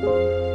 Música